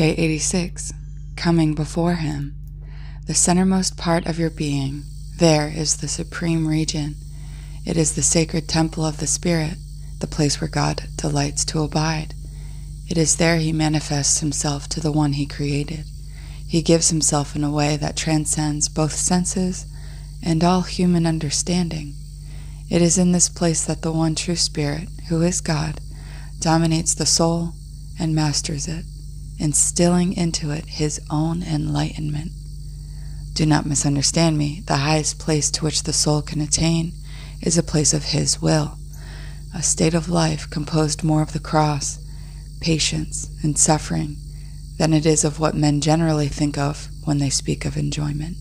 Day 86. Coming before Him. The centermost part of your being, there is the supreme region. It is the sacred temple of the Spirit, the place where God delights to abide. It is there He manifests Himself to the one He created. He gives Himself in a way that transcends both senses and all human understanding. It is in this place that the one true Spirit, who is God, dominates the soul and masters it, instilling into it His own enlightenment. Do not misunderstand me. The highest place to which the soul can attain is a place of His will, a state of life composed more of the cross, patience, and suffering than it is of what men generally think of when they speak of enjoyment.